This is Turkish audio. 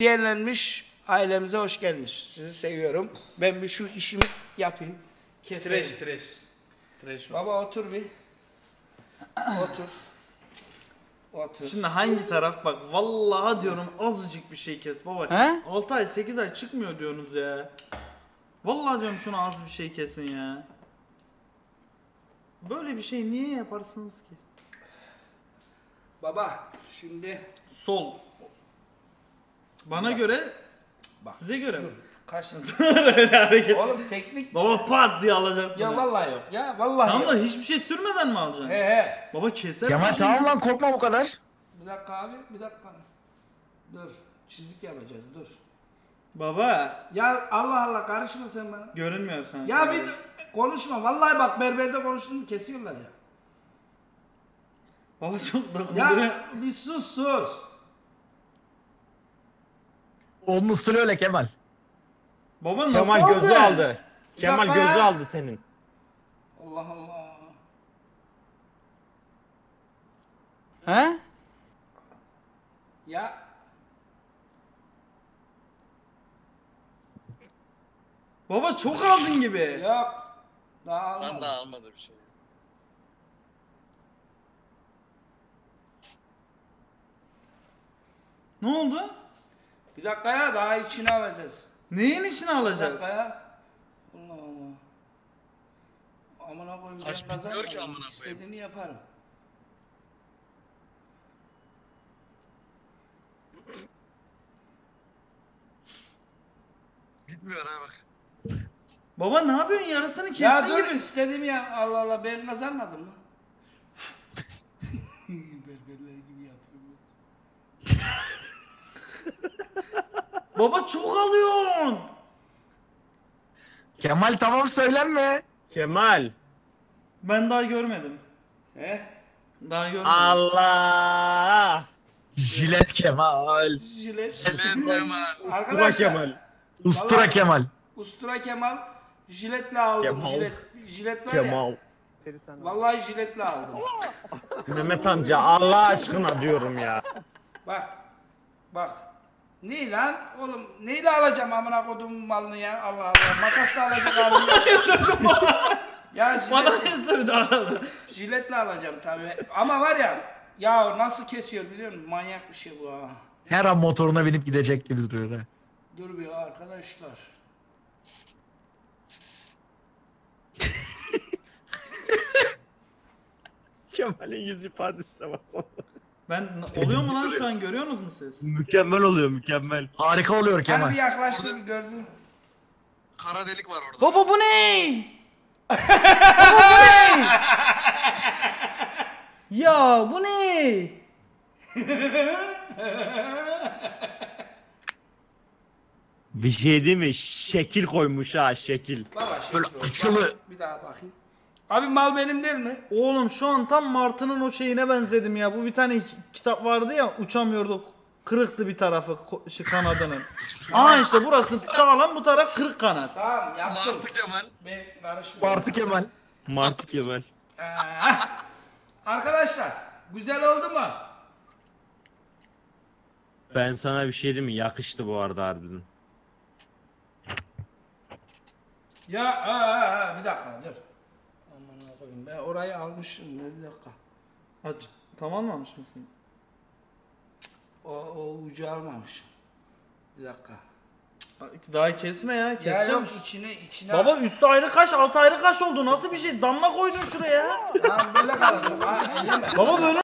Diyenlenmiş ailemize hoş gelmiş. Sizi seviyorum. Ben bir şu işimi yapayım. Keseyim. Trash trash. Trash o. Baba otur bir. otur. Otur. Şimdi hangi taraf bak vallahi diyorum azıcık bir şey kes baba. He? 6 ay 8 ay çıkmıyor diyorsunuz ya. Vallahi diyorum şuna az bir şey kesin ya. Böyle bir şey niye yaparsınız ki? Baba şimdi Sol. Bana göre size göre mi? kaç Öyle hareket. Oğlum teknik Baba pat diye alacak ya bunu. vallahi yok ya vallahi Tamam da yok. hiçbir şey sürmeden mi alacaksın? He he. Baba keser Kemal misin? tamam lan korkma bu kadar. Bir dakika abi bir dakika. Dur. Çizik yapacağız dur. Baba Ya Allah Allah karışma sen bana. görünmüyor sen. Ya bir konuşma. Vallahi bak berberde konuştum kesiyorlar ya. Baba çok dokunduruyor. Ya bir sus sus. Onun usulü öyle Kemal. Baba nasıl Kemal aldı? gözü aldı. Kemal dakika ya. gözü aldı senin. Allah Allah. He? Ya Baba çok aldın gibi. yok. Daha Ben almadım. daha almadım bir şey. Ne oldu? Bir dakika ya daha içine alacağız. Neyin içine Bir alacağız? dakika ya. Allah Allah. Amına koyayım ben bitmiyor ki amına koyayım. İstediğimi yaparım. Bitmiyor ha bak. Baba ne yapıyorsun? Yarısını kestin Ya dur gibi. istediğimi ya. Allah Allah ben kazanmadım mı? Baba çok alıyorsun. Kemal tamam söylenme. Kemal. Ben daha görmedim. He? Daha görmedim. Allah. Jilet Kemal. Jilet. Elin Kemal. Arkadaşlar. Kemal. Ustura Vallahi- Kemal. Ustura Kemal. Jiletle aldım. Kemal. Jilet, jilet var ya. Kemal. Vallahi jiletle aldım. Mehmet amca Allah aşkına diyorum ya. Bak. Bak. Ne lan? Oğlum neyle alacağım amına kodumun malını ya? Allah Allah. Makasla alacak halim yok. ya Bana jilet, ne sövdü arada? jiletle alacağım tabii. Ama var ya ya nasıl kesiyor biliyor musun? Manyak bir şey bu ha. Her an motoruna binip gidecek gibi duruyor ha. Dur bir arkadaşlar. Kemal'in yüz ifadesine baksana. Ben oluyor mu lan şu an görüyorsunuz mu siz? Mükemmel oluyor mükemmel. Harika oluyor Kemal. bir yaklaştı bir gördün. Kara delik var orada. Baba bu ne? ya bu ne? Bir şey değil mi? Şekil koymuş ha şekil. Baba şey Böyle açılı. Bir daha bakayım. Abi mal benim değil mi? Oğlum şu an tam Martı'nın o şeyine benzedim ya. Bu bir tane ki- kitap vardı ya uçamıyordu. Kırıktı bir tarafı şey, kanadının. Aa işte burası sağlam bu taraf kırık kanat. Tamam yaptım. Martı Kemal. Ben karışmıyorum. Martı Kemal. Martı Kemal. Ah! Arkadaşlar güzel oldu mu? Ben sana bir şey diyeyim mi? Yakıştı bu arada harbiden. Ya aa, aa, bir dakika dur. Ben orayı almışım bir dakika. Aç. Tamamlamış mısın? O, o ucu almamışım. Bir dakika. Daha kesme ya. Ya Keseceğim. yok içine içine. Baba üstü ayrı kaş, altı ayrı kaş oldu. Nasıl bir şey? Damla koydun şuraya. Tamam böyle kalacak. Ha, elleme. Baba böyle